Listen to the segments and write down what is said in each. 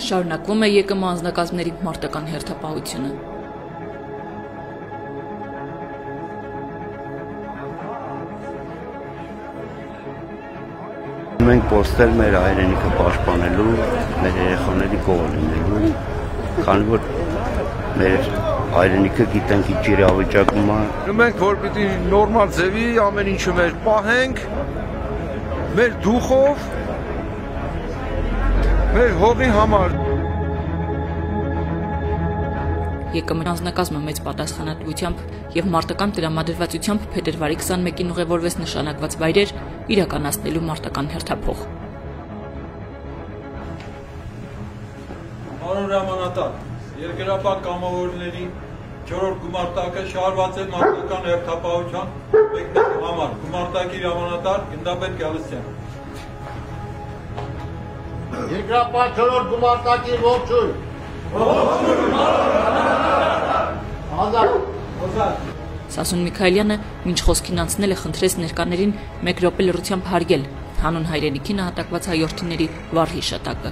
Շարունակվում է ԵԿՄ անձնակազմների մարտական հերթապահությունը։ Մենք փոստել մեր հայրենիքը պաշտպանելու, մեր երեխաների կողը լինելու, քանի որ մեր հայրենիքը գիտենք ինչ իրավիճակում է։ Մենք որ պիտի նորմալ ձևի ամեն ինչը մեր պահենք, մեր դուխով, մեր հողի համար։ ԵԿՄ անձնակազմը մեծ պատասխանատվությամբ եւ մարտական տրամադրվածությամբ փետրվարի 21-ին ուղևորվեց նշանակված վայրեր իրականացնելու մարտական հերթափոխ։ Պարոն Ռամանատար, երկրապահ կամավորների 4-րդ գումարտակը շարված է մարտական հերթապահության մեկնելու համար։ Գումարտակի Ռամանատար Գնդապետ Գալստյան։ Երկրապահ 4-րդ գումարտակի ողջույն։ Սասուն Միքայելյանը ոչ խոսքին անցնել է խնդրեց ներկաներին 1 րոպե լրությամբ հարգել հանուն հայրենիքի նահատակված հայորդիների վառ հիշատակը։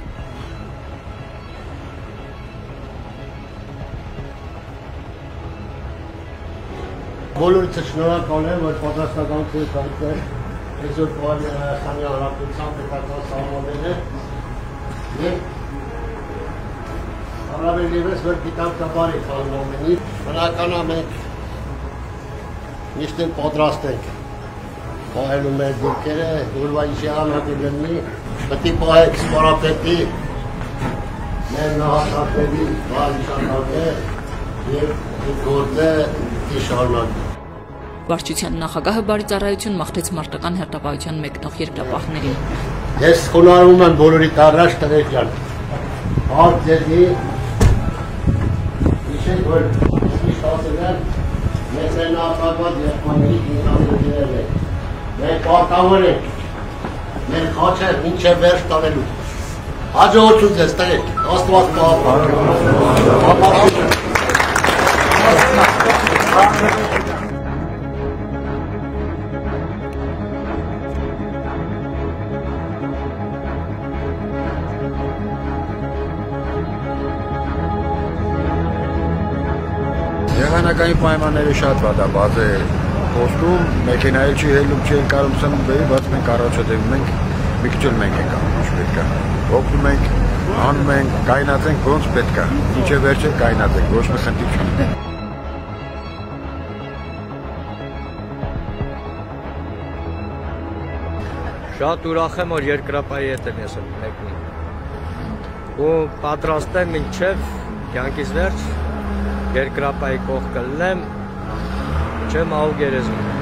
Բոլորիցը շնորհակալ եմ, որ պատասխանատվություն կայացել այսօր Հայաստանի Հանրապետության պետական սահմանները եւ Առավել ևս որ գիտակցաբար եք հանրամենի, բնական է մենք միշտ էլ պատրաստ ենք պահելու մեր ինչ եղանակը լինի, պետք է պահեք սպարապետի, մեր նահատակների բաժիշանակը եւ գործը իշարնակը։ Վարչության նախագահը բարի ծառայություն մաղթեց մարտական հերթապահության մեկնող երկրապահներին։ Ես խոնարհում եմ բոլորիդ առաջ տղեկ ջան։ Հարց ձեզի իշեք որ միշտ ասել եմ մեզ են ապակված երբաների գինազերներ են։ Մենք պարտավոր ենք մեր խաչը մինչև վերջ տանելու։ Հաջողություն ձեզ տղեկ, աստված պահապան։ Եղանակային պայմանները շատ վատաբաց է խոստում, մեքենայել չի հելում, չի կարում սնում բերի, բայց մենք առաջ հետևում ենք, մի քիչ էլ մենք ենք անում ինչ պետք է։ Օգնում ենք, անում ենք, կայնացենք ոնց պետք է։ Ինչը վերջը կայնացենք, ոչ մի խնդիր չունի։ Շատ ուրախ եմ, որ երկրապայի հետ եմ ես մեկնի։ Ու պատրաստ եմ մինչև կյանքից վերջ երկրապայի կողքը լեմ, չեմ աղու գերեզմին։